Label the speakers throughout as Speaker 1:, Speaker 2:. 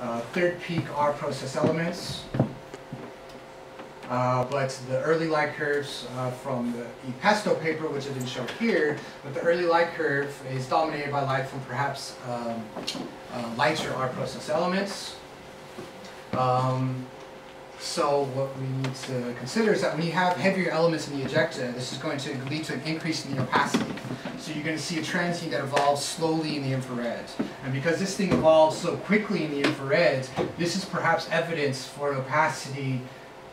Speaker 1: uh, third peak R process elements. Uh, but the early light curves uh, from the Pesto paper, which I didn't show here, but the early light curve is dominated by light from perhaps um, uh, lighter R process elements. Um, so what we need to consider is that when you have heavier elements in the ejecta, this is going to lead to an increase in the opacity. So you're going to see a transient that evolves slowly in the infrared. And because this thing evolves so quickly in the infrared, this is perhaps evidence for an opacity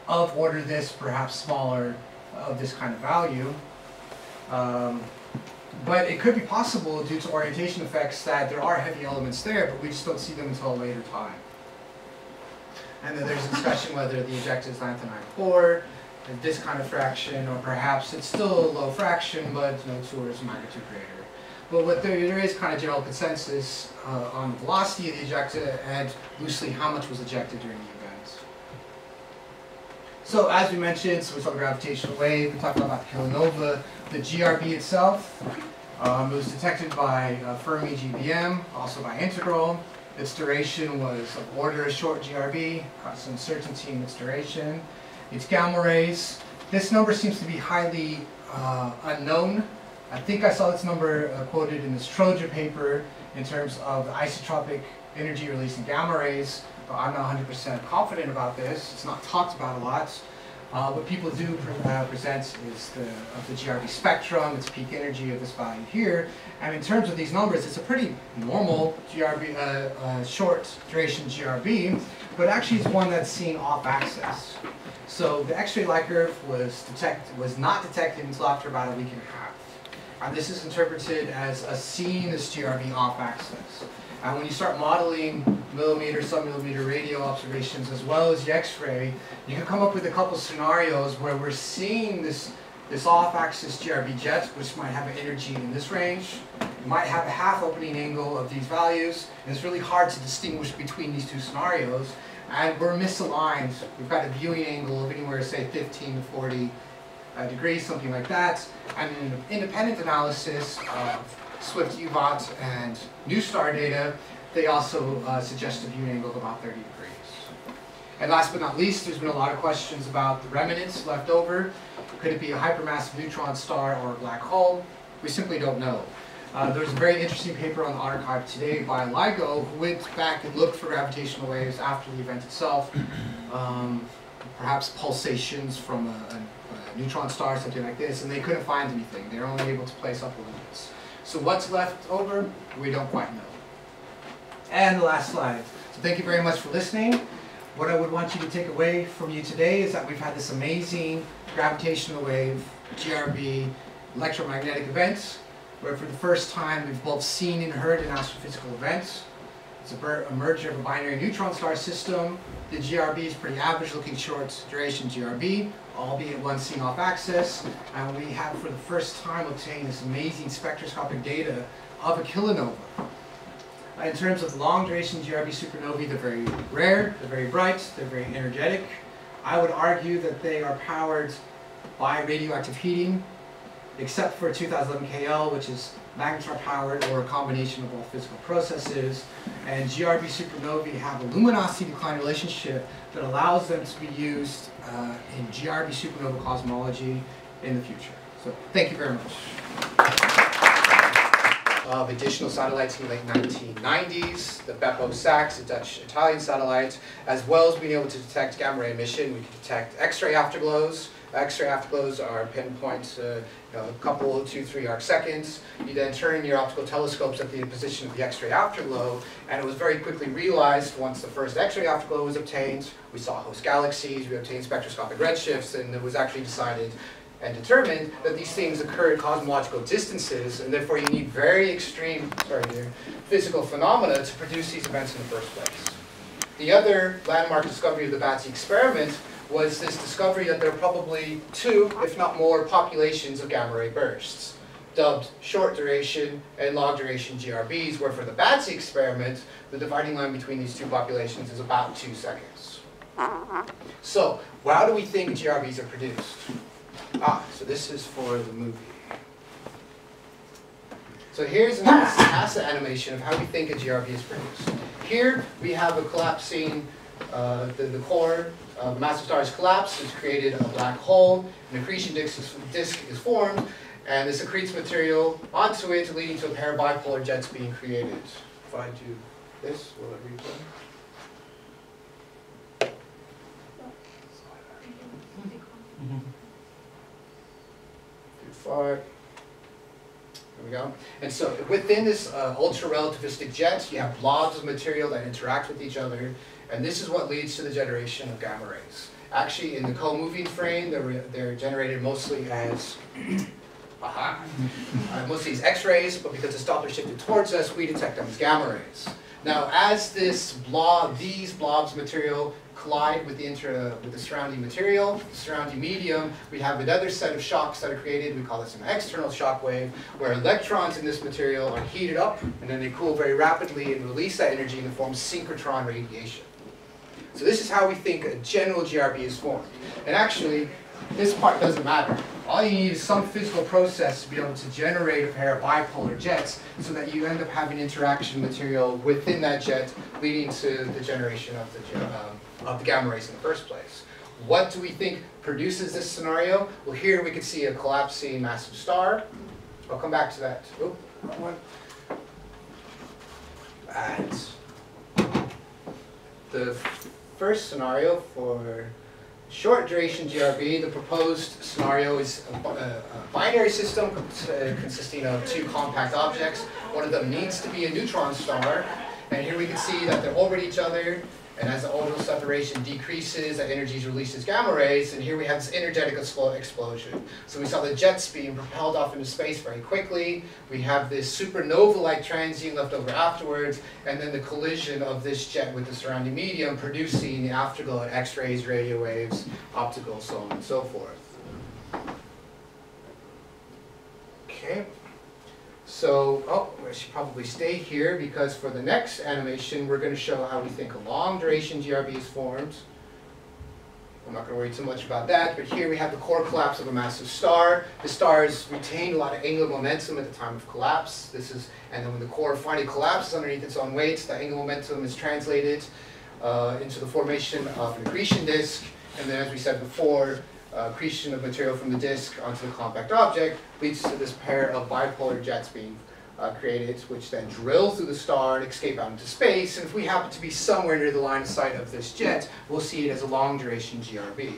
Speaker 1: of order this, perhaps smaller, of this kind of value. Um, but it could be possible due to orientation effects that there are heavy elements there, but we just don't see them until a later time. And then there's discussion whether the ejecta is lanthanide core, this kind of fraction, or perhaps it's still a low fraction, but know, two orders of magnitude greater. But what there, there is kind of general consensus uh, on the velocity of the ejecta and loosely how much was ejected during the event. So as we mentioned, so we saw the gravitational wave, we talked about the kilonova, the GRB itself. Um, it was detected by uh, Fermi GBM, also by INTEGRAL. Its duration was of order of short GRB, constant uncertainty in its duration. Its gamma rays, this number seems to be highly uh, unknown. I think I saw this number uh, quoted in this Troja paper in terms of the isotropic energy release in gamma rays, but I'm not 100% confident about this. It's not talked about a lot. Uh, what people do pre uh, present is the, of the GRB spectrum, its peak energy of this value here. And in terms of these numbers, it's a pretty normal GRB, uh, uh, short duration GRB, but actually it's one that's seen off axis. So the X-ray light curve was, detect, was not detected until after about a week and a half. And this is interpreted as a seeing this GRB off axis. And when you start modeling millimeter, submillimeter radio observations as well as the X-ray, you can come up with a couple scenarios where we're seeing this, this off-axis GRB jet, which might have an energy in this range. Might have a half opening angle of these values, and it's really hard to distinguish between these two scenarios. And we're misaligned. We've got a viewing angle of anywhere, say, 15 to 40 uh, degrees, something like that. And an independent analysis of Swift UVOT and NuSTAR data, they also uh, suggest a viewing angle of about 30 degrees. And last but not least, there's been a lot of questions about the remnants left over. Could it be a hypermassive neutron star or a black hole? We simply don't know. Uh, there's a very interesting paper on the arXiv today by LIGO who went back and looked for gravitational waves after the event itself. Um, perhaps pulsations from a, a, a, neutron star, or something like this, and they couldn't find anything. They were only able to place upper limits. So what's left over? We don't quite know. And the last slide. So thank you very much for listening. What I would want you to take away from you today is that we've had this amazing gravitational wave, GRB, electromagnetic events, where for the first time we've both seen and heard an astrophysical event. It's a, a merger of a binary neutron star system. The GRB is pretty average looking short duration GRB, albeit one seen off axis. And we have for the first time obtained this amazing spectroscopic data of a kilonova. In terms of long duration GRB supernovae, they're very rare, they're very bright, they're very energetic. I would argue that they are powered by radioactive heating, except for 2011 KL, which is magnetar powered or a combination of all physical processes. And GRB supernovae have a luminosity decline relationship that allows them to be used uh, in GRB supernova cosmology in the future. So thank you very much. Of additional satellites in the late 1990s, the Beppo-SAX, a Dutch-Italian satellite, as well as being able to detect gamma ray emission, we could detect X-ray afterglows, X-ray afterglows are pinpoint uh, you know, a couple, two, three arc seconds. You then turn your optical telescopes at the position of the X-ray afterglow, and it was very quickly realized once the first X-ray afterglow was obtained, we saw host galaxies, we obtained spectroscopic redshifts, and it was actually decided and determined that these things occur at cosmological distances, and therefore you need very extreme, sorry physical phenomena to produce these events in the first place. The other landmark discovery of the BATSE experiment was this discovery that there are probably two, if not more, populations of gamma ray bursts, dubbed short duration and long duration GRBs, where for the BATSE experiment, the dividing line between these two populations is about two seconds. So, how do we think GRBs are produced? Ah, so this is for the movie. So here's an NASA animation of how we think a GRB is produced. Here we have a collapsing, uh, the, the core the massive star has collapsed, it's created a black hole, an accretion disk is, disk is formed, and this accretes material onto it, leading to a pair of bipolar jets being created. If I do this, will it replay? Far. There we go. And so within this uh, ultra-relativistic jet, you have blobs of material that interact with each other, and this is what leads to the generation of gamma rays. Actually, in the co-moving frame, they're, they're generated mostly as uh, mostly as X-rays, but because the Doppler shifted towards us, we detect them as gamma rays. Now, as this blob, these blobs of material collide with the, inter, with the surrounding material, the surrounding medium, we have another set of shocks that are created. We call this an external shock wave, where electrons in this material are heated up, and then they cool very rapidly and release that energy in the form of synchrotron radiation. So this is how we think a general GRB is formed. And actually, this part doesn't matter. All you need is some physical process to be able to generate a pair of bipolar jets so that you end up having interaction material within that jet leading to the generation of the, um, of the gamma rays in the first place. What do we think produces this scenario? Well, here we can see a collapsing massive star. I'll come back to that. Oh, one. And the first scenario for short duration GRB, the proposed scenario is a, a, a binary system uh, consisting of two compact objects. One of them needs to be a neutron star, and here we can see that they orbit each other, and as the orbital separation decreases, that energy is released as gamma rays, and here we have this energetic explosion. So we saw the jets being propelled off into space very quickly. We have this supernova-like transient left over afterwards, and then the collision of this jet with the surrounding medium, producing the afterglow at X-rays, radio waves, optical, so on and so forth. Okay. So, oh, should probably stay here because for the next animation, we're going to show how we think a long duration GRB is formed. I'm not going to worry too much about that, but here we have the core collapse of a massive star. The star has retained a lot of angular momentum at the time of collapse. This is, and then when the core finally collapses underneath its own weight, the angular momentum is translated uh, into the formation of an accretion disk. And then, as we said before, uh, accretion of material from the disk onto the compact object leads to this pair of bipolar jets being uh, created, which then drill through the star and escape out into space. And if we happen to be somewhere near the line of sight of this jet, we'll see it as a long duration GRB.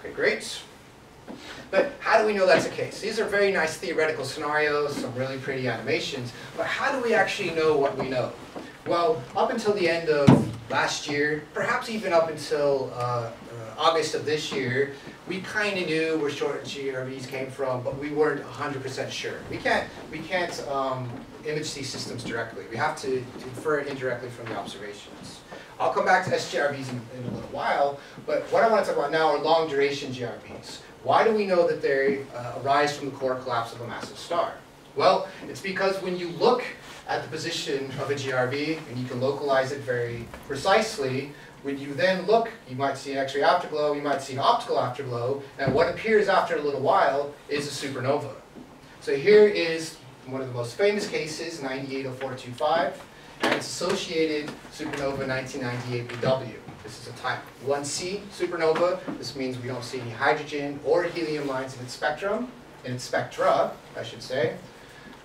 Speaker 1: Okay, great. But how do we know that's the case? These are very nice theoretical scenarios, some really pretty animations, but how do we actually know what we know? Well, up until the end of last year, perhaps even up until uh, uh, August of this year, we kind of knew where short GRBs came from, but we weren't 100% sure. We can't, we can't um, image these systems directly. We have to, infer it indirectly from the observations. I'll come back to SGRBs in, in, a little while, but what I want to talk about now are long duration GRBs. Why do we know that they uh, arise from the core collapse of a massive star? Well, it's because when you look at the position of a GRB and you can localize it very precisely, when you then look, you might see an X-ray afterglow, you might see an optical afterglow, and what appears after a little while is a supernova. So here is one of the most famous cases, 980425, and its associated supernova 1998 BW. This is a type 1c supernova. This means we don't see any hydrogen or helium lines in its spectrum, in its spectra, I should say.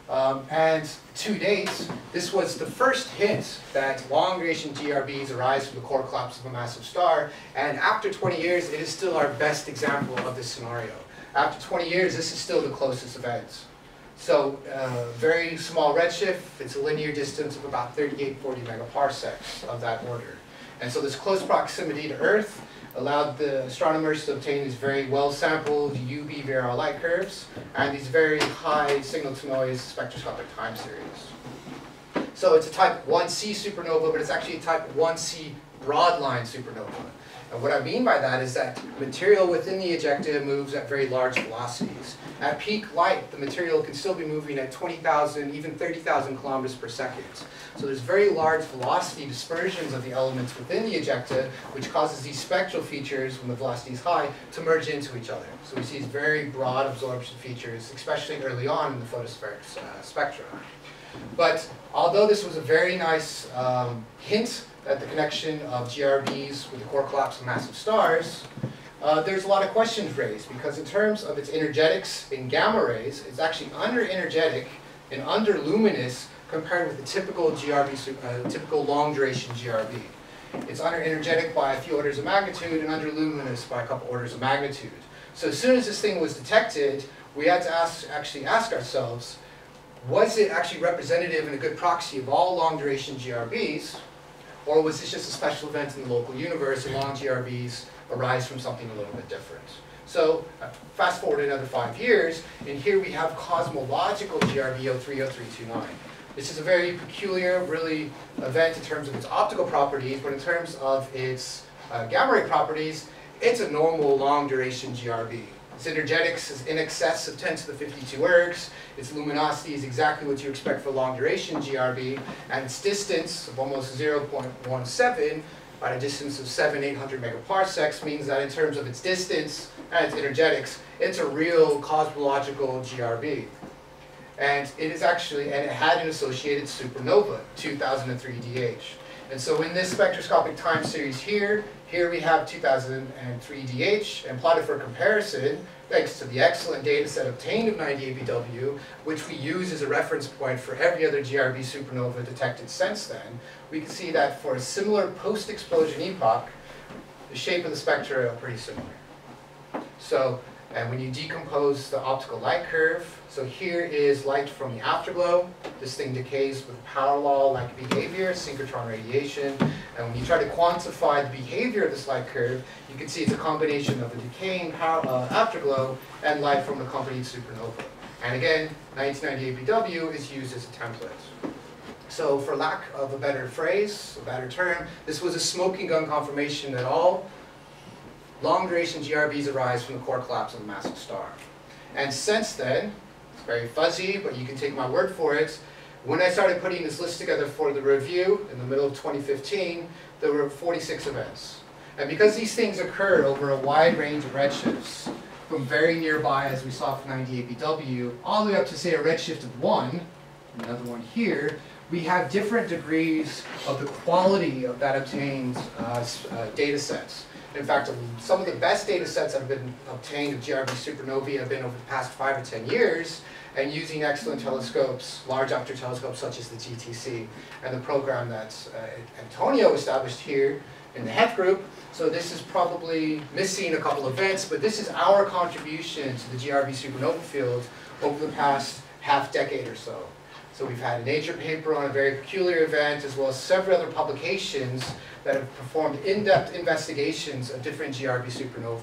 Speaker 1: Um, and to date, this was the first hint that long duration GRBs arise from the core collapse of a massive star. And after 20 years, it is still our best example of this scenario. After 20 years, this is still the closest event. So uh, very small redshift, it's a linear distance of about 3840 megaparsecs of that order. And so this close proximity to Earth allowed the astronomers to obtain these very well-sampled UBVRI light curves and these very high signal-to-noise spectroscopic time series. So it's a type 1c supernova, but it's actually a type 1c broadline supernova. And what I mean by that is that material within the ejecta moves at very large velocities. At peak light, the material can still be moving at 20,000, even 30,000 kilometers per second. So there's very large velocity dispersions of the elements within the ejecta, which causes these spectral features, when the velocity is high, to merge into each other. So we see these very broad absorption features, especially early on in the photospheric uh, spectra. But although this was a very nice um, hint at the connection of GRBs with the core collapse of massive stars, uh, there's a lot of questions raised because in terms of its energetics in gamma rays, it's actually under energetic and under luminous compared with the typical GRB, uh, typical long duration GRB. It's under energetic by a few orders of magnitude and under luminous by a couple orders of magnitude. So as soon as this thing was detected, we had to ask, actually ask ourselves, was it actually representative and a good proxy of all long duration GRBs, or was this just a special event in the local universe and long GRBs arise from something a little bit different? So uh, fast forward another five years, and here we have cosmological GRB 030329. This is a very peculiar, really, event in terms of its optical properties, but in terms of its uh, gamma ray properties, it's a normal long duration GRB. Its energetics is in excess of 10 to the 52 ergs. Its luminosity is exactly what you expect for long duration GRB. And its distance of almost 0.17 at a distance of 7, 800 megaparsecs means that in terms of its distance and its energetics, it's a real cosmological GRB. And it is actually, and it had an associated supernova, 2003 DH. And so in this spectroscopic time series here, here we have 2003 DH, and plotted for comparison, thanks to the excellent data set obtained of 98 BW, which we use as a reference point for every other GRB supernova detected since then, we can see that for a similar post-explosion epoch, the shape of the spectra are pretty similar. So and when you decompose the optical light curve, so here is light from the afterglow. This thing decays with power law-like behavior, synchrotron radiation. And when you try to quantify the behavior of this light curve, you can see it's a combination of a decaying power, uh, afterglow and light from an accompanied supernova. And again, 1998 BW is used as a template. So for lack of a better phrase, a better term, this was a smoking gun confirmation that all long duration GRBs arise from the core collapse of a massive star. And since then, very fuzzy, but you can take my word for it, when I started putting this list together for the review in the middle of 2015, there were 46 events. And because these things occur over a wide range of redshifts, from very nearby, as we saw for 98 BW, all the way up to say a redshift of 1, another one here, we have different degrees of the quality of that obtained uh, uh, data sets. In fact, some of the best data sets that have been obtained of GRB supernovae have been over the past five or 10 years, and using excellent telescopes, large aperture telescopes such as the GTC, and the program that uh, Antonio established here in the HEF group. So this is probably missing a couple events, but this is our contribution to the GRB supernova field over the past half decade or so. So we've had a Nature paper on a very peculiar event, as well as several other publications that have performed in-depth investigations of different GRB supernova.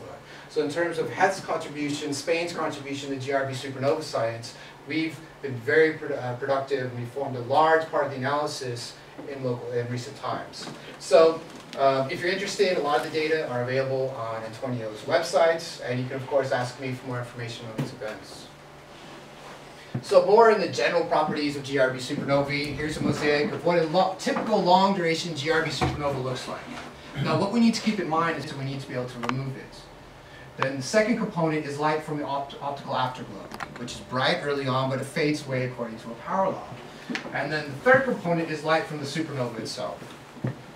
Speaker 1: So in terms of HEF's contribution, Spain's contribution to GRB supernova science, we've been very produ uh, productive and we formed a large part of the analysis in local in recent times. So um, if you're interested, a lot of the data are available on Antonio's website, and you can of course ask me for more information on these events. So more in the general properties of GRB supernovae, here's a mosaic of what a lo typical long duration GRB supernova looks like. Now what we need to keep in mind is that we need to be able to remove it. Then the second component is light from the opt optical afterglow, which is bright early on, but it fades away according to a power law. And then the third component is light from the supernova itself.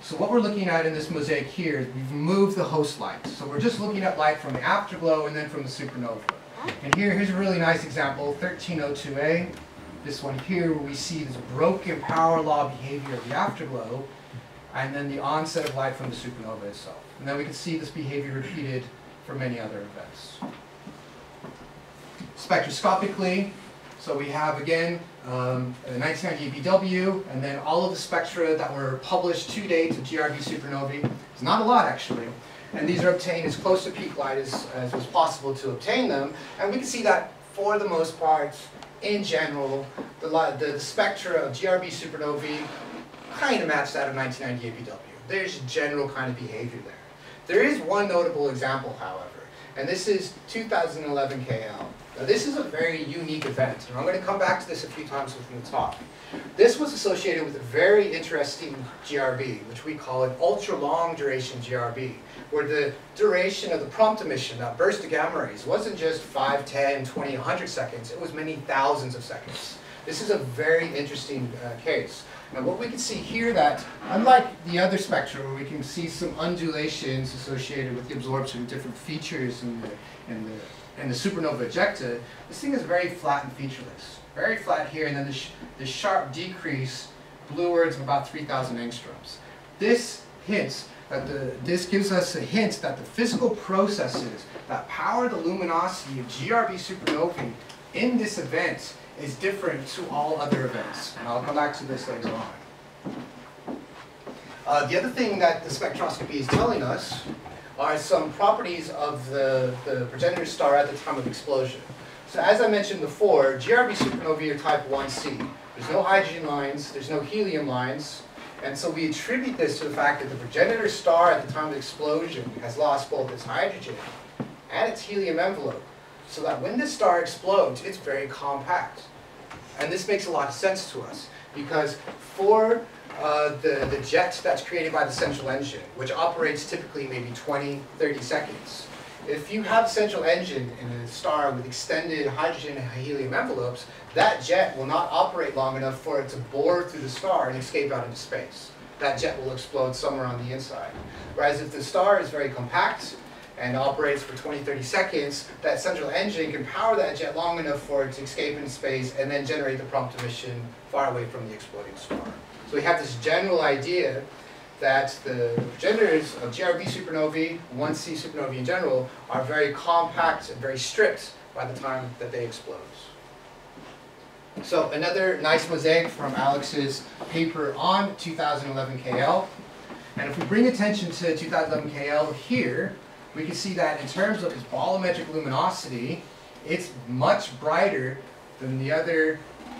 Speaker 1: So what we're looking at in this mosaic here is we've removed the host light. So we're just looking at light from the afterglow and then from the supernova. And here, here's a really nice example, 1302A. This one here where we see this broken power law behavior of the afterglow and then the onset of light from the supernova itself. And then we can see this behavior repeated for many other events. Spectroscopically, so we have again um, 1998 BW and then all of the spectra that were published to date of GRB supernovae. It's not a lot actually. And these are obtained as close to peak light as, as was possible to obtain them. And we can see that for the most part, in general, the, the, the spectra of GRB supernovae kind of match that of 1998 BW. There's a general kind of behavior there. There is one notable example, however, and this is 2011 KL. Now this is a very unique event, and I'm going to come back to this a few times within the talk. This was associated with a very interesting GRB, which we call an ultra-long duration GRB, where the duration of the prompt emission, that burst of gamma rays, wasn't just 5, 10, 20, 100 seconds, it was many thousands of seconds. This is a very interesting uh, case. And what we can see here that, unlike the other spectrum, where we can see some undulations associated with the absorption of different features in the, in the, in the supernova ejecta, this thing is very flat and featureless. Very flat here, and then the, sh the sharp decrease bluewards of about 3,000 angstroms. This hints that the, this gives us a hint that the physical processes that power the luminosity of GRB supernovae in this event is different to all other events. And I'll come back to this later on. Uh, the other thing that the spectroscopy is telling us are some properties of the, the progenitor star at the time of explosion. So as I mentioned before, GRB supernovae are type 1c. There's no hydrogen lines, there's no helium lines, and so we attribute this to the fact that the progenitor star at the time of explosion has lost both its hydrogen and its helium envelope. So that when this star explodes, it's very compact. And this makes a lot of sense to us because for uh, the, the jet that's created by the central engine, which operates typically maybe 20, 30 seconds, if you have a central engine in a star with extended hydrogen and helium envelopes, that jet will not operate long enough for it to bore through the star and escape out into space. That jet will explode somewhere on the inside. Whereas if the star is very compact and operates for 20, 30 seconds, that central engine can power that jet long enough for it to escape into space and then generate the prompt emission far away from the exploding star. So we have this general idea that the progenitors of GRB supernovae, 1C supernovae in general, are very compact and very strict by the time that they explode. So another nice mosaic from Alex's paper on 2011 KL. And if we bring attention to 2011 KL here, we can see that in terms of its bolometric luminosity, it's much brighter than the other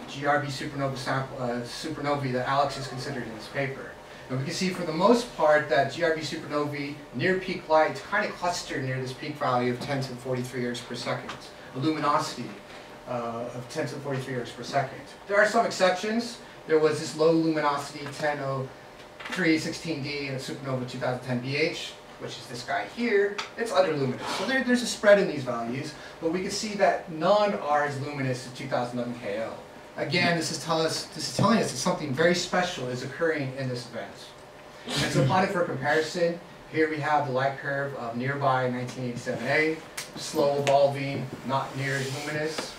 Speaker 1: GRB supernova sample, uh, supernovae that Alex has considered in this paper. And we can see for the most part that GRB supernovae near peak light kind of cluster near this peak value of 10 to the 43 ergs per second, a luminosity uh, of 10 to the 43 ergs per second. There are some exceptions. There was this low luminosity 1003 16D in a supernova 2010 BH, which is this guy here, it's underluminous. So there, there's a spread in these values, but we can see that none are as luminous as 2011 KL. Again, this is, tell us, this is telling us that something very special is occurring in this event. And so plotted for comparison, here we have the light curve of nearby 1987A, slow evolving, not near luminous.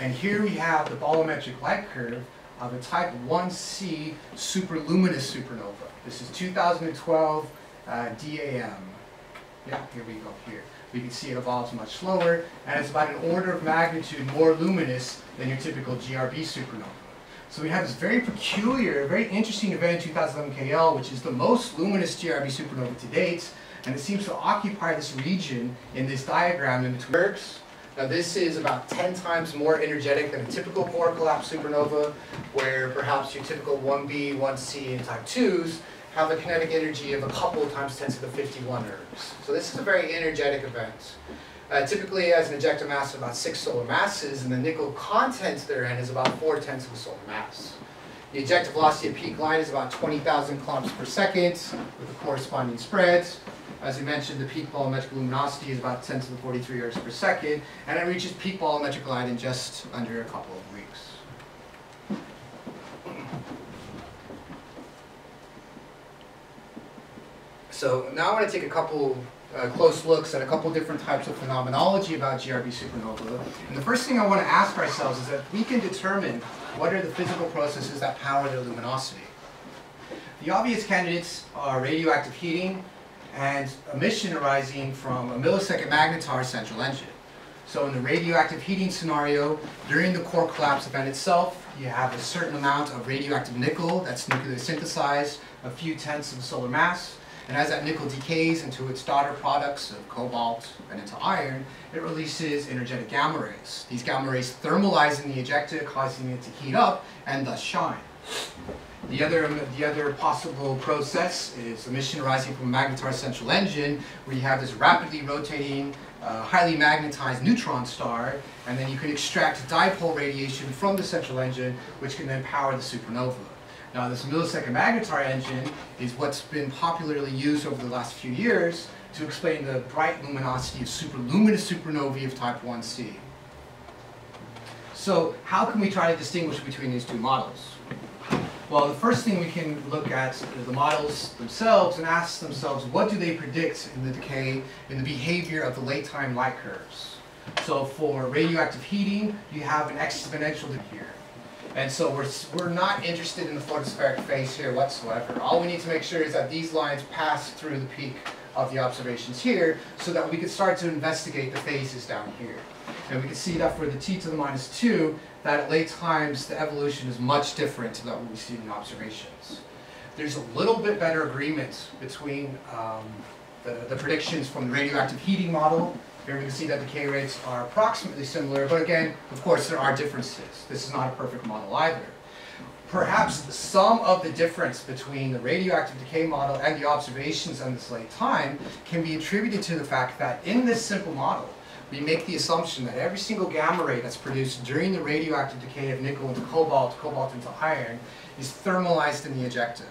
Speaker 1: And here we have the bolometric light curve of a type 1c superluminous supernova. This is 2012 uh, DAM. Yeah, here we go here. We can see it evolves much slower, and it's about an order of magnitude more luminous than your typical GRB supernova. So we have this very peculiar, very interesting event in 2011 KL, which is the most luminous GRB supernova to date, and it seems to occupy this region in this diagram in between. Works. Now this is about 10 times more energetic than a typical core collapse supernova, where perhaps your typical 1B, 1C, and type 2s have a kinetic energy of a couple times 10 to the 51 ergs. So this is a very energetic event. Uh, typically has an ejecta mass of about 6 solar masses, and the nickel content therein is about 4 tenths of a solar mass. The ejecta velocity at peak light is about 20,000 kilometers per second, with the corresponding spreads. As we mentioned, the peak bolometric luminosity is about 10 to the 43 ergs per second, and it reaches peak bolometric light in just under a couple of weeks. So now I want to take a couple uh, close looks at a couple different types of phenomenology about GRB supernova. And the first thing I want to ask ourselves is that we can determine what are the physical processes that power their luminosity. The obvious candidates are radioactive heating and emission arising from a millisecond magnetar central engine. So in the radioactive heating scenario, during the core collapse event itself, you have a certain amount of radioactive nickel that's nuclear synthesized, a few tenths of solar mass, and as that nickel decays into its daughter products of cobalt and into iron, it releases energetic gamma rays. These gamma rays thermalize in the ejecta, causing it to heat up and thus shine. The other, the other possible process is emission arising from a magnetar central engine, where you have this rapidly rotating, uh, highly magnetized neutron star, and then you can extract dipole radiation from the central engine, which can then power the supernova. Now this millisecond magnetar engine is what's been popularly used over the last few years to explain the bright luminosity of superluminous supernovae of type 1c. So how can we try to distinguish between these two models? Well, the first thing we can look at is the models themselves and ask themselves, what do they predict in the decay, in the behavior of the late time light curves? So for radioactive heating, you have an exponential here. And so we're, we're not interested in the photospheric phase here whatsoever. All we need to make sure is that these lines pass through the peak of the observations here so that we can start to investigate the phases down here. And we can see that for the t to the minus 2, that at late times the evolution is much different than what we see in the observations. There's a little bit better agreement between um, the, the predictions from the radioactive heating model. Here we can see that the decay rates are approximately similar, but again, of course, there are differences. This is not a perfect model either. Perhaps some of the difference between the radioactive decay model and the observations on this late time can be attributed to the fact that in this simple model, we make the assumption that every single gamma ray that's produced during the radioactive decay of nickel into cobalt, cobalt into iron, is thermalized in the ejecta.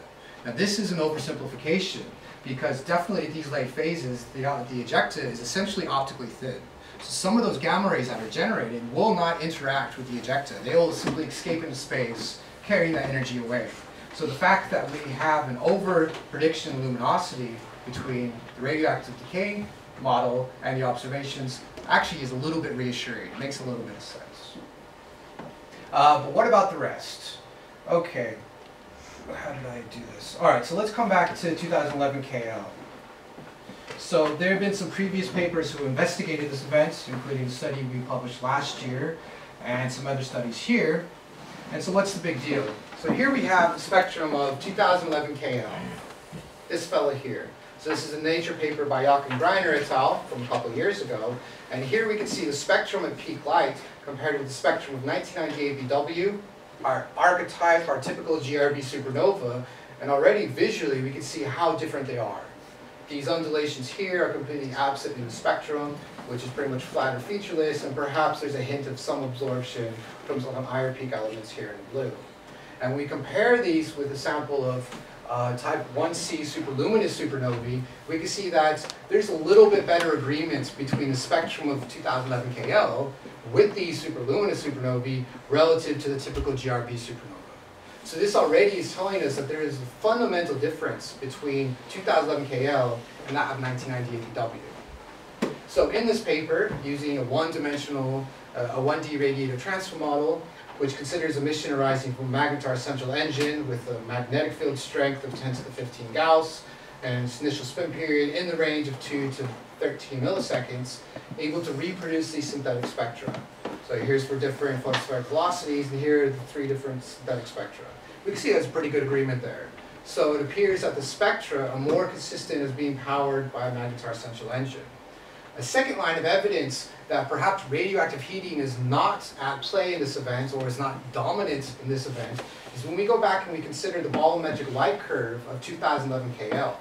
Speaker 1: Now this is an oversimplification because definitely at these late phases, the, uh, the ejecta is essentially optically thin. So some of those gamma rays that are generated will not interact with the ejecta. They will simply escape into space, carrying that energy away. So the fact that we have an over prediction luminosity between the radioactive decay model and the observations actually is a little bit reassuring. It makes a little bit of sense. Uh, but what about the rest? Okay, how did I do this? All right, so let's come back to 2011 KL. So there have been some previous papers who investigated this event, including a study we published last year and some other studies here. And so what's the big deal? So here we have the spectrum of 2011 KL. This fellow here. So this is a Nature paper by Jochen Greiner et al. from a couple years ago. And here we can see the spectrum at peak light compared with the spectrum of 1998 BW, our archetype, our typical GRB supernova. And already visually we can see how different they are. These undulations here are completely absent in the spectrum, which is pretty much flat or featureless, and perhaps there's a hint of some absorption from some higher peak elements here in blue. And we compare these with a sample of uh, type 1c superluminous supernovae, we can see that there's a little bit better agreement between the spectrum of 2011 KL with these superluminous supernovae relative to the typical GRB supernova. So this already is telling us that there is a fundamental difference between 2011 KL and that of 1998 W. So in this paper, using a one-dimensional, uh, a 1D radiative transfer model, which considers emission arising from a magnetar central engine with a magnetic field strength of 10 to the 15 Gauss and initial spin period in the range of 2 to 13 milliseconds, able to reproduce these synthetic spectra. So here's for different photospheric velocities, and here are the three different synthetic spectra. We can see there's a pretty good agreement there. So it appears that the spectra are more consistent as being powered by a magnetar central engine. A second line of evidence that perhaps radioactive heating is not at play in this event or is not dominant in this event is when we go back and we consider the bolometric light curve of 2011 KL.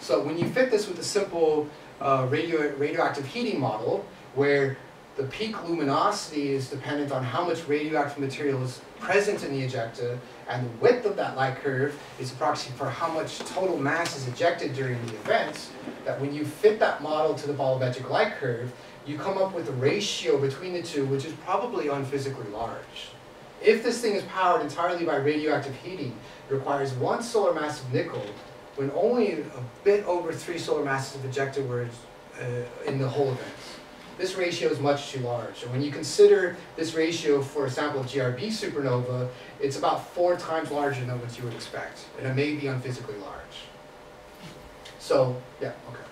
Speaker 1: So when you fit this with a simple uh, radio, radioactive heating model where the peak luminosity is dependent on how much radioactive material is present in the ejecta, and the width of that light curve is a proxy for how much total mass is ejected during the events, that when you fit that model to the bolometric light curve, you come up with a ratio between the two which is probably unphysically large. If this thing is powered entirely by radioactive heating, it requires one solar mass of nickel when only a bit over three solar masses of ejecta were uh, in the whole event. This ratio is much too large. And when you consider this ratio for a sample of GRB supernova, it's about four times larger than what you would expect. And it may be unphysically large. So, yeah, okay.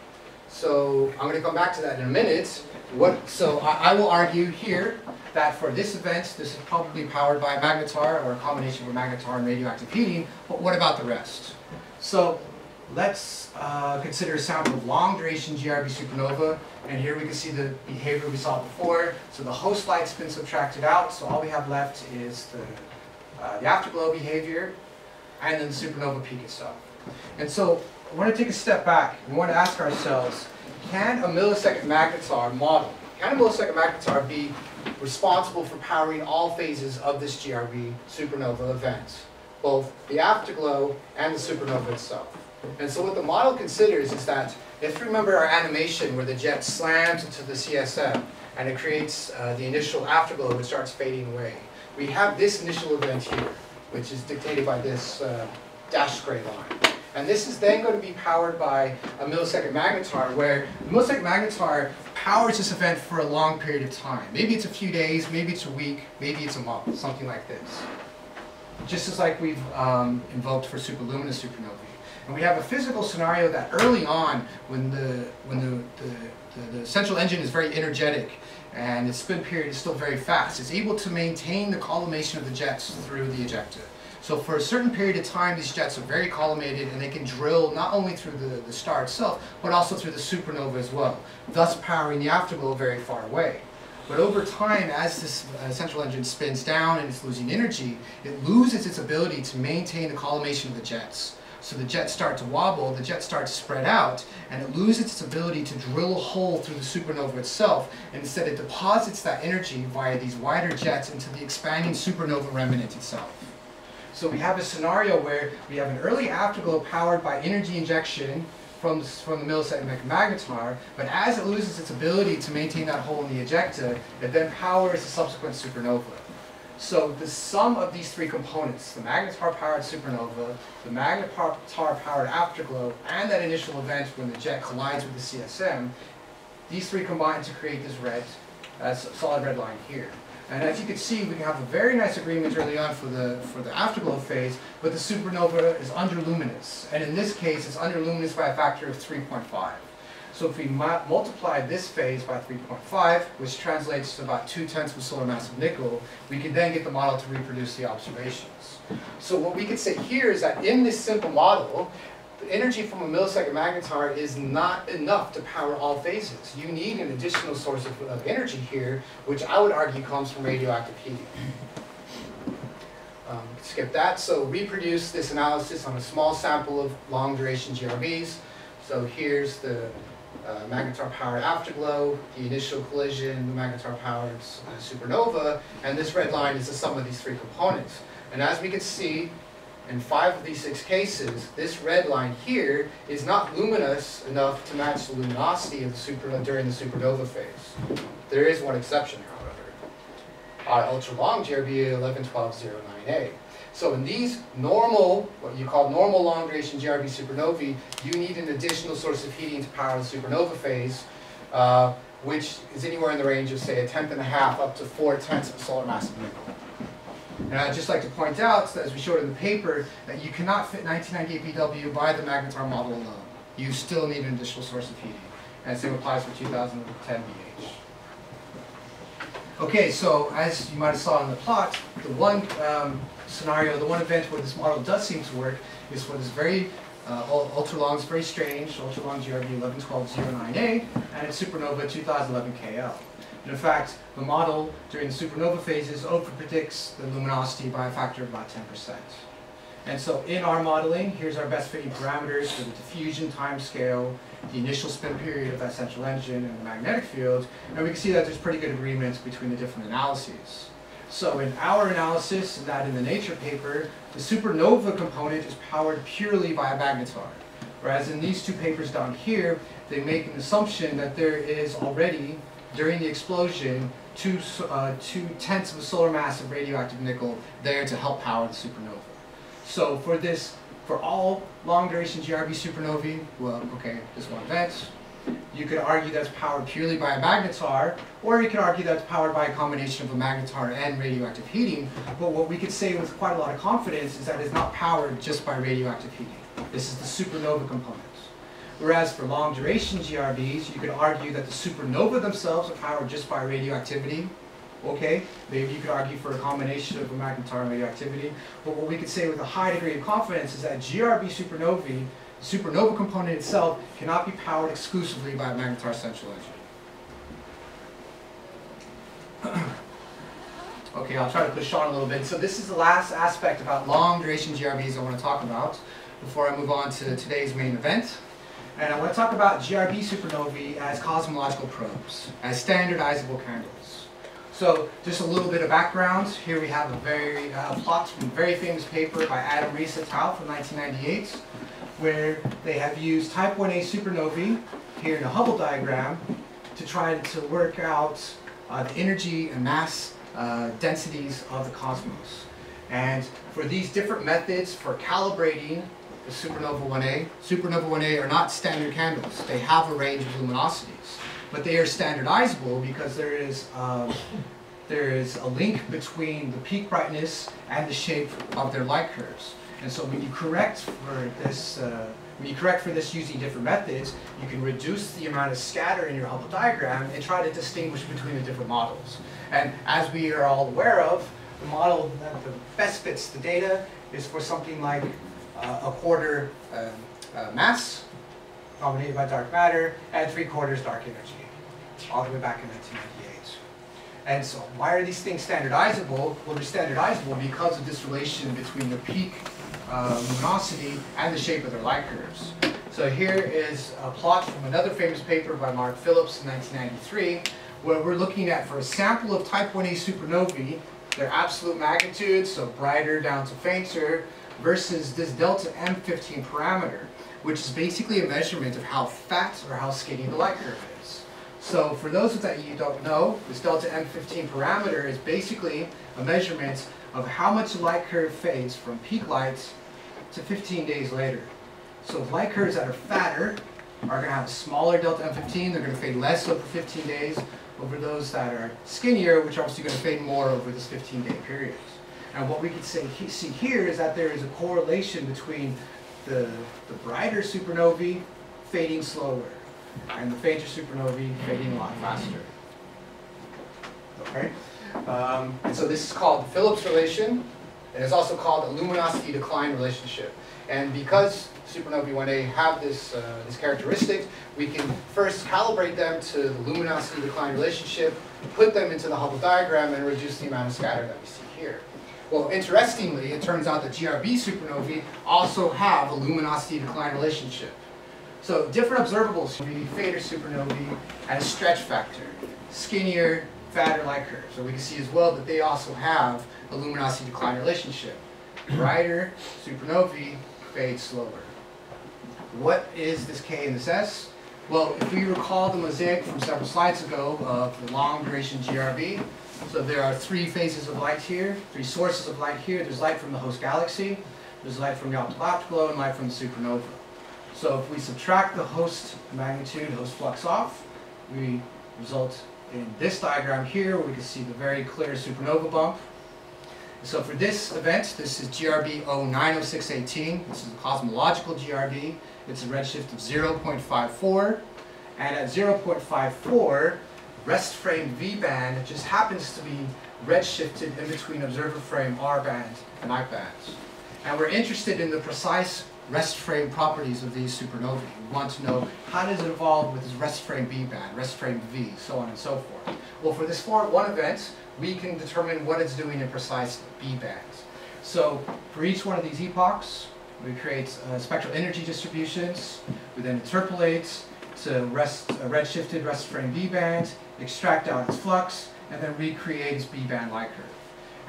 Speaker 1: So I'm going to come back to that in a minute. What, so I, I will argue here that for this event, this is probably powered by a magnetar or a combination of a magnetar and radioactive heating, but what about the rest? So let's uh, consider a sample of long duration GRB supernova. And here we can see the behavior we saw before. So the host light's been subtracted out, so all we have left is the, uh, the afterglow behavior and then the supernova peak itself. And so I want to take a step back. We want to ask ourselves, can a millisecond magnetar model, can a millisecond magnetar be responsible for powering all phases of this GRB supernova event, both the afterglow and the supernova itself? And so what the model considers is that, if you remember our animation where the jet slams into the CSM, and it creates uh, the initial afterglow which starts fading away. We have this initial event here, which is dictated by this uh, dashed gray line. And this is then going to be powered by a millisecond magnetar, where the millisecond magnetar powers this event for a long period of time. Maybe it's a few days, maybe it's a week, maybe it's a month, something like this. Just as like we've um, invoked for superluminous supernovae. And we have a physical scenario that early on, when the when the, the, the, the central engine is very energetic and its spin period is still very fast, it's able to maintain the collimation of the jets through the ejecta. So for a certain period of time, these jets are very collimated and they can drill not only through the, the star itself, but also through the supernova as well, thus powering the afterglow very far away. But over time, as this uh, central engine spins down and it's losing energy, it loses its ability to maintain the collimation of the jets. So the jet starts to wobble, the jet starts to spread out, and it loses its ability to drill a hole through the supernova itself, instead it deposits that energy via these wider jets into the expanding supernova remnant itself. So we have a scenario where we have an early afterglow powered by energy injection from the, from the millisecond magnetar, but as it loses its ability to maintain that hole in the ejecta, it then powers the subsequent supernova. So the sum of these three components, the magnetar-powered supernova, the magnetar-powered afterglow, and that initial event when the jet collides with the CSM, these three combine to create this red, uh, solid red line here. And as you can see, we have a very nice agreement early on for the, for the afterglow phase, but the supernova is underluminous. And in this case, it's underluminous by a factor of 3.5. So if we multiply this phase by 3.5, which translates to about 2 tenths of solar mass of nickel, we can then get the model to reproduce the observations. So what we could say here is that in this simple model, the energy from a millisecond magnetar is not enough to power all phases. You need an additional source of, of energy here, which I would argue comes from radioactive heating. Um, skip that. So reproduce this analysis on a small sample of long duration GRBs. So here's the uh, magnetar-powered afterglow, the initial collision, the magnetar-powered uh, supernova, and this red line is the sum of these three components. And as we can see, in five of these six cases, this red line here is not luminous enough to match the luminosity of the supernova during the supernova phase. There is one exception, however. our ultra long GRB 111209A. So in these normal, what you call normal long duration GRB supernovae, you need an additional source of heating to power the supernova phase, uh, which is anywhere in the range of say a tenth and a half up to four tenths of solar mass of nickel. And I'd just like to point out, as we showed in the paper, that you cannot fit 1998 BW by the magnetar model alone. You still need an additional source of heating. And same applies for 2010 BH. Okay, so as you might have saw in the plot, the one um, scenario, the one event where this model does seem to work is for this very uh, ultra long, very strange, ultra long GRB 111209A, and its supernova 2011 KL. And in fact, the model during the supernova phases overpredicts the luminosity by a factor of about 10%. And so in our modeling, here's our best fitting parameters for the diffusion time scale, the initial spin period of that central engine, and the magnetic field. And we can see that there's pretty good agreement between the different analyses. So in our analysis, that in the Nature paper, the supernova component is powered purely by a magnetar. Whereas in these two papers down here, they make an assumption that there is already during the explosion two, uh, two tenths of a solar mass of radioactive nickel there to help power the supernova. So for this, for all long duration GRB supernovae, well, okay, this one event, you could argue that's powered purely by a magnetar, or you could argue that's powered by a combination of a magnetar and radioactive heating. But what we could say with quite a lot of confidence is that it's not powered just by radioactive heating. This is the supernova component. Whereas for long duration GRBs, you could argue that the supernova themselves are powered just by radioactivity. Okay, maybe you could argue for a combination of a magnetar and radioactivity. But what we could say with a high degree of confidence is that GRB supernovae, the supernova component itself, cannot be powered exclusively by a magnetar central engine. okay, I'll try to push on a little bit. So this is the last aspect about long duration GRBs I want to talk about before I move on to today's main event. And I want to talk about GRB supernovae as cosmological probes, as standardizable candles. So just a little bit of background. Here we have a very uh, plot from a very famous paper by Adam Riess et al. from 1998, where they have used type 1a supernovae here in a Hubble diagram to try to work out uh, the energy and mass uh, densities of the cosmos. And for these different methods for calibrating the supernova 1A, supernova 1A are not standard candles. They have a range of luminosities, but they are standardizable because there is um, there is a link between the peak brightness and the shape of their light curves. And so when you correct for this, uh, when you correct for this using different methods, you can reduce the amount of scatter in your Hubble diagram and try to distinguish between the different models. And as we are all aware of, the model that the best fits the data is for something like uh, a quarter uh, uh, mass dominated by dark matter and three quarters dark energy, all the way back in 1998. And so why are these things standardizable? Well, they're standardizable because of this relation between the peak uh, luminosity and the shape of their light curves. So here is a plot from another famous paper by Mark Phillips in 1993, where we're looking at for a sample of type 1a supernovae, their absolute magnitude, so brighter down to fainter, versus this delta M15 parameter, which is basically a measurement of how fat or how skinny the light curve is. So for those of that you don't know, this delta M15 parameter is basically a measurement of how much the light curve fades from peak light to 15 days later. So light curves that are fatter are going to have a smaller delta M15, they're going to fade less over 15 days over those that are skinnier, which are obviously going to fade more over this 15-day period. And what we can say, see here is that there is a correlation between the, the brighter supernovae fading slower and the fainter supernovae fading a lot faster. Okay? Um, and so this is called the Phillips relation, and it's also called the luminosity decline relationship. And because supernovae 1A have this, uh, this characteristic, we can first calibrate them to the luminosity decline relationship, put them into the Hubble diagram, and reduce the amount of scatter that we see here. Well, interestingly, it turns out that GRB supernovae also have a luminosity decline relationship. So different observables, be fader supernovae and a stretch factor, skinnier, fatter light curves. So we can see as well that they also have a luminosity decline relationship. Brighter supernovae fade slower. What is this K and this S? Well, if we recall the mosaic from several slides ago of the long duration GRB, so there are three phases of light here, three sources of light here. There's light from the host galaxy, there's light from the optical glow, and light from the supernova. So if we subtract the host magnitude, host flux off, we result in this diagram here where we can see the very clear supernova bump. So for this event, this is GRB 090618. This is a cosmological GRB. It's a redshift of 0.54. And at 0.54, rest frame V band just happens to be redshifted in between observer frame R band and I bands. And we're interested in the precise rest frame properties of these supernovae. We want to know how does it evolve with this rest frame B band, rest frame V, so on and so forth. Well, for this 4-1 event, we can determine what it's doing in precise B bands. So for each one of these epochs, we create uh, spectral energy distributions. We then interpolate to rest, uh, redshifted rest frame B band, extract out its flux, and then recreate its B band light curve.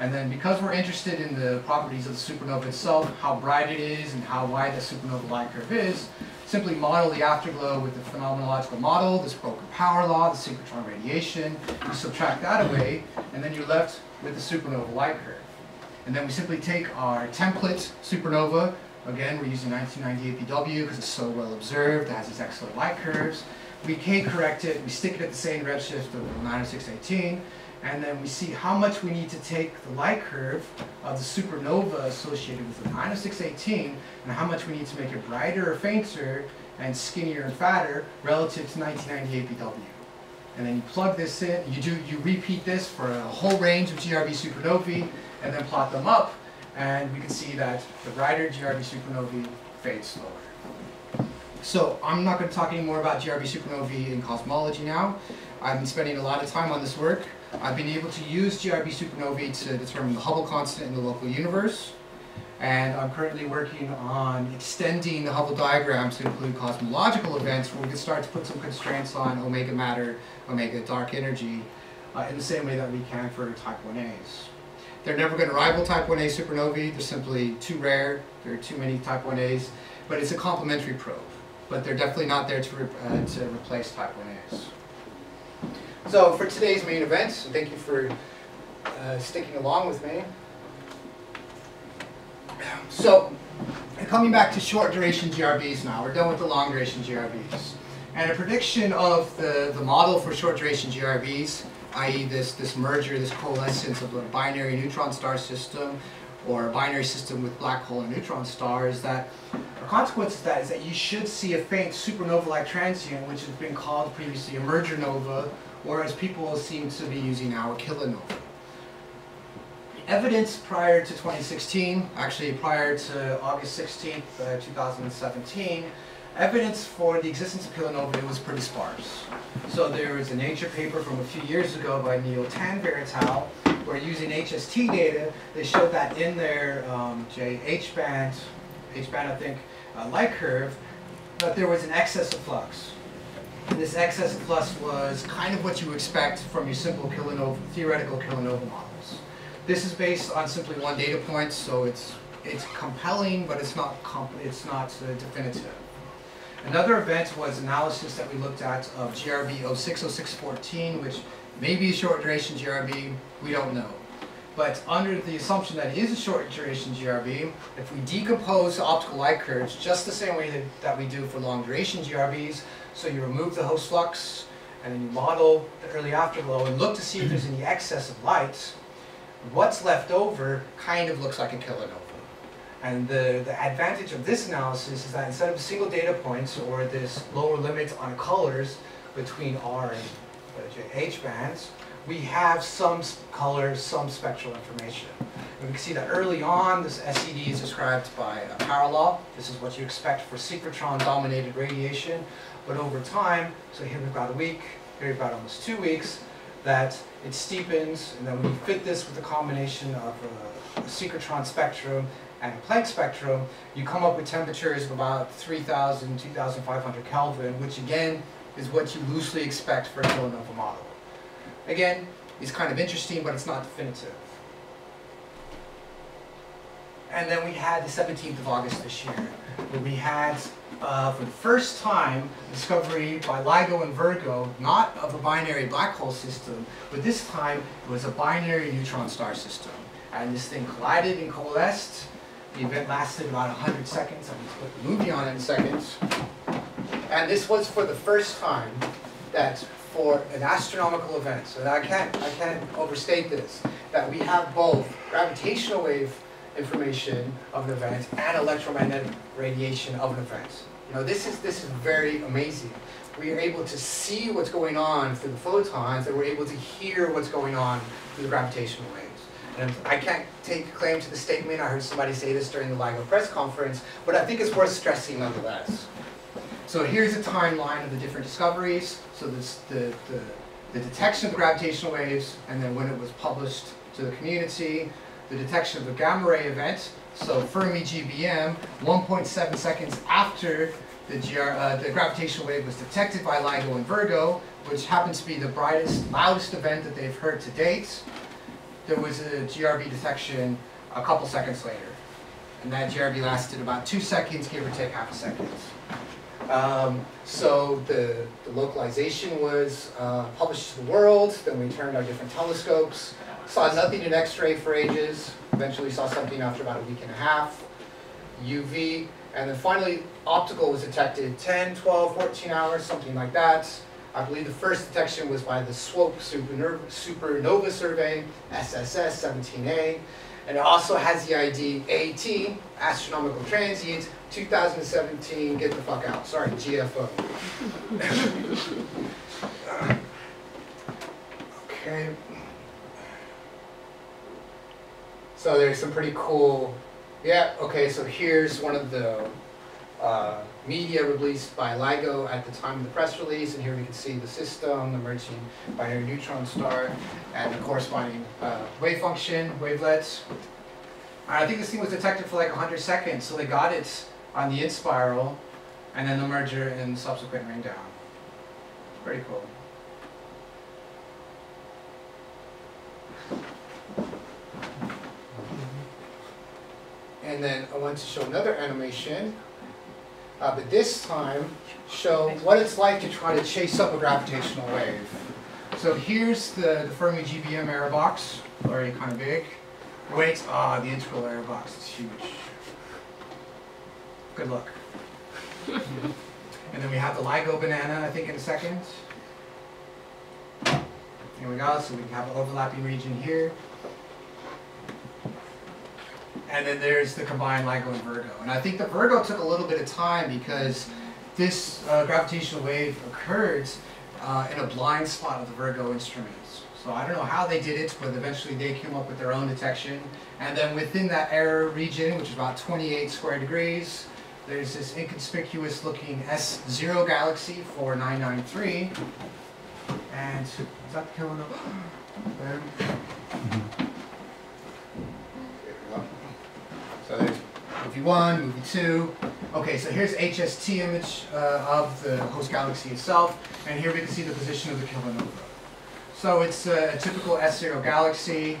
Speaker 1: And then because we're interested in the properties of the supernova itself, how bright it is and how wide the supernova light curve is, simply model the afterglow with the phenomenological model, this broken power law, the synchrotron radiation, you subtract that away, and then you're left with the supernova light curve. And then we simply take our template supernova, again we're using 1998 BW because it's so well observed, it has these excellent light curves, we K-correct it, we stick it at the same redshift of 9618, and then we see how much we need to take the light curve of the supernova associated with the 9618 and how much we need to make it brighter or fainter and skinnier and fatter relative to 1998 BW. And then you plug this in, you do you repeat this for a whole range of GRB supernovae and then plot them up and we can see that the brighter GRB supernovae fade slower. So I'm not going to talk any more about GRB supernovae in cosmology now. I've been spending a lot of time on this work. I've been able to use GRB supernovae to determine the Hubble constant in the local universe. And I'm currently working on extending the Hubble diagram to include cosmological events where we can start to put some constraints on omega matter, omega dark energy, uh, in the same way that we can for type 1As. They're never going to rival type 1A supernovae. They're simply too rare. There are too many type 1As. But it's a complementary probe. But they're definitely not there to, re uh, to replace type 1As. So for today's main event, thank you for uh, sticking along with me. So, coming back to short duration GRBs now, we're done with the long duration GRBs. And a prediction of the, the model for short duration GRBs, i.e. this, this merger, this coalescence of a binary neutron star system or a binary system with black hole and neutron star is that a consequence of that is that you should see a faint supernova-like transient which has been called previously a merger nova or as people seem to be using now, a kilonova evidence prior to 2016, actually prior to August 16th, uh, 2017, evidence for the existence of kilonova was pretty sparse. So there was a Nature paper from a few years ago by Nial Tanvir et al. where using HST data, they showed that in their um, H band, H band I think, uh, light curve, that there was an excess of flux. And this excess of flux was kind of what you expect from your simple kilonova, theoretical kilonova models. This is based on simply one data point, so it's it's compelling, but it's not it's not uh, definitive. Another event was analysis that we looked at of GRB 060614, which may be a short duration GRB, we don't know. But under the assumption that it is a short duration GRB, if we decompose the optical light curves just the same way that, we do for long duration GRBs, so you remove the host flux, and then you model the early afterglow and look to see if there's any excess of light, what's left over kind of looks like a kilonova. And the, the advantage of this analysis is that instead of single data points or this lower limit on colors between R and H bands, we have some colors, some spectral information. And we can see that early on, this SED is described by a power law. This is what you expect for synchrotron-dominated radiation. But over time, so here we've got a week, here we've got almost two weeks, that it steepens, and then you fit this with a combination of a, a synchrotron spectrum and Planck spectrum, you come up with temperatures of about 3,000, 2,500 Kelvin, which again is what you loosely expect for a kilonova model. Again, it's kind of interesting, but it's not definitive. And then we had the 17th of August this year, where we had uh, for the first time, discovery by LIGO and Virgo, not of a binary black hole system, but this time it was a binary neutron star system. And this thing collided and coalesced. The event lasted about 100 seconds. I'm going to put the movie on in seconds. And this was for the first time that for an astronomical event, so I can't, I can't overstate this, that we have both gravitational wave information of an event and electromagnetic radiation of an event. You know, this is, this is very amazing. We are able to see what's going on through the photons and we're able to hear what's going on through the gravitational waves. And I can't take claim to the statement, I heard somebody say this during the LIGO press conference, but I think it's worth stressing nonetheless. So here's a timeline of the different discoveries. So this, the, the, the detection of gravitational waves, and then when it was published to the community, the detection of the gamma ray event, so Fermi GBM, 1.7 seconds after the, GR, uh, the gravitational wave was detected by LIGO and Virgo, which happens to be the brightest, loudest event that they've heard to date, there was a GRB detection a couple seconds later. And that GRB lasted about two seconds, give or take half a second. Um, so the, the, localization was uh, published to the world, then we turned our different telescopes, saw nothing in X-ray for ages, eventually saw something after about a week and a half, UV, and then finally optical was detected 10, 12, 14 hours, something like that. I believe the first detection was by the SWOPE Supernova Survey, SSS 17A, and it also has the ID AT, Astronomical Transient, 2017, get the fuck out, sorry, GFO. okay. So there's some pretty cool, yeah, okay, so here's one of the uh, media released by LIGO at the time of the press release, and here we can see the system, the merging binary neutron star, and the corresponding uh, wave function, wavelets. And I think this thing was detected for like 100 seconds, so they got it on the inspiral, and then the merger and subsequent ringdown. Pretty cool. And then I want to show another animation, uh, but this time show what it's like to try to chase up a gravitational wave. So here's the, the Fermi GBM error box, already kind of big. Wait, ah, the INTEGRAL error box is huge. Good luck. and then we have the LIGO banana, I think, in a second. Here we go, so we have an overlapping region here. And then there's the combined LIGO and Virgo. And I think the Virgo took a little bit of time because this uh, gravitational wave occurred uh, in a blind spot of the Virgo instruments. So I don't know how they did it, but eventually they came up with their own detection. And then within that error region, which is about 28 square degrees, there's this inconspicuous looking S0 galaxy 4993. And is that the kilonova? There. Movie one, movie two. Okay, so here's HST image uh, of the host galaxy itself, and here we can see the position of the kilonova. So it's a, a typical S0 galaxy.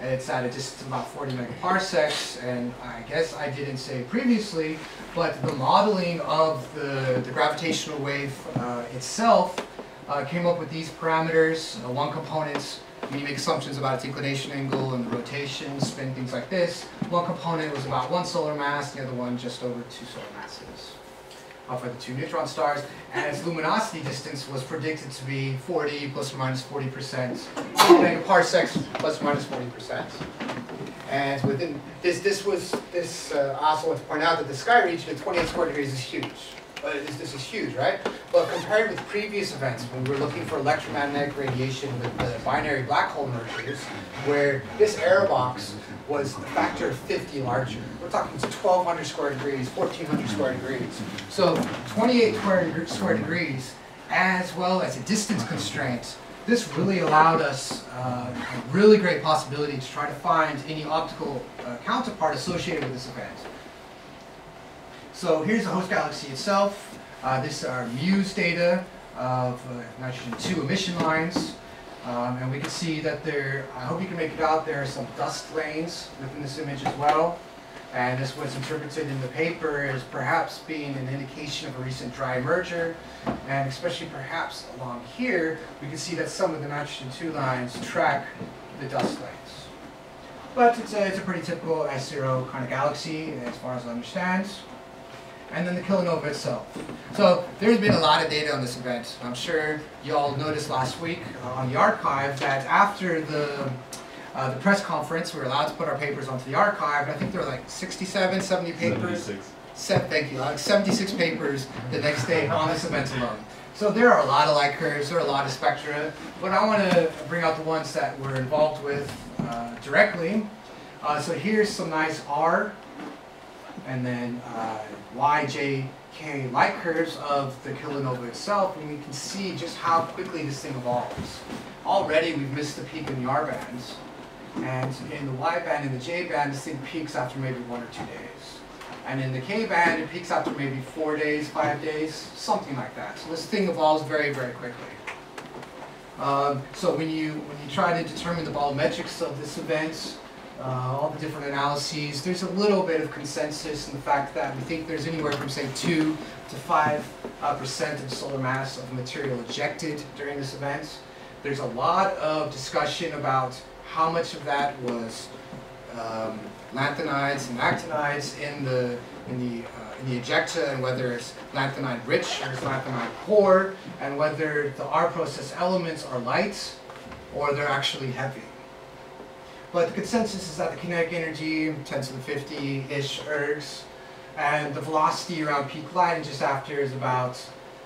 Speaker 1: It's at a distance of about 40 megaparsecs, and I guess I didn't say previously, but the modeling of the, the gravitational wave uh, itself uh, came up with these parameters. Uh, one component, when you make assumptions about its inclination angle and the rotation, spin, things like this. One component was about one solar mass, the other one just over two solar masses uh, for the two neutron stars. And its luminosity distance was predicted to be 40 plus or minus 40 percent, megaparsecs plus or minus 40 percent. And within this, this was this. Uh, also want to point out that the sky region at 28 square degrees is huge. Uh, this, this is huge, right? But compared with previous events, when we were looking for electromagnetic radiation with the binary black hole mergers, where this error box was a factor of 50 larger. We're talking 1,200 square degrees, 1,400 square degrees. So 28 square, square degrees, as well as a distance constraint, this really allowed us uh, a really great possibility to try to find any optical uh, counterpart associated with this event. So here's the host galaxy itself. Uh, this is our MUSE data of uh, nitrogen 2 emission lines. Um, and we can see that there, I hope you can make it out, there are some dust lanes within this image as well. And this was interpreted in the paper as perhaps being an indication of a recent dry merger. And especially perhaps along here, we can see that some of the nitrogen 2 lines track the dust lanes. But it's a, it's a pretty typical S0 kind of galaxy as far as I understand and then the kilonova itself. So there's been a lot of data on this event. I'm sure you all noticed last week uh, on the arXiv that after the uh, the press conference, we were allowed to put our papers onto the arXiv. I think there were like 67, 70 papers.
Speaker 2: 76.
Speaker 1: Set, thank you, like 76 papers the next day on this event alone. So there are a lot of light curves, there are a lot of spectra, but I want to bring out the ones that we're involved with uh, directly. Uh, so here's some nice R and then uh, Y, J, K light curves of the kilonova itself, and we can see just how quickly this thing evolves. Already we've missed the peak in the R bands, and in the Y band and the J band, this thing peaks after maybe one or two days. And in the K band, it peaks after maybe four days, five days, something like that. So this thing evolves very, very quickly. Um, so when you when you try to determine the bolometrics of this event, uh, all the different analyses. There's a little bit of consensus in the fact that we think there's anywhere from say two to five uh, percent of solar mass of material ejected during this event. There's a lot of discussion about how much of that was um, lanthanides and actinides in the in the uh, the ejecta, and whether it's lanthanide rich or it's lanthanide poor, and whether the R process elements are light or they're actually heavy. But the consensus is that the kinetic energy, 10 to the 50-ish ergs, and the velocity around peak light and just after is about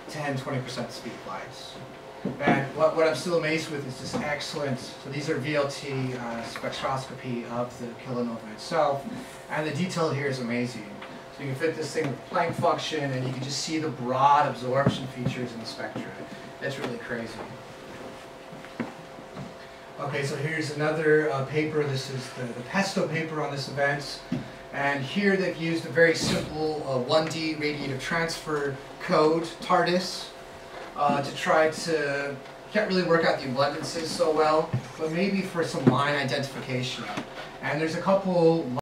Speaker 1: 10-20% speed of light. And what, what I'm still amazed with is this excellent, so these are VLT uh, spectroscopy of the kilonova itself, and the detail here is amazing. So you can fit this thing with Planck function, and you can just see the broad absorption features in the spectra. It's really crazy. Okay, so here's another uh, paper. This is the, the, PESSTO paper on this event. And here they've used a very simple uh, 1D radiative transfer code, TARDIS, uh, to try to, can't really work out the abundances so well, but maybe for some line identification. And there's a couple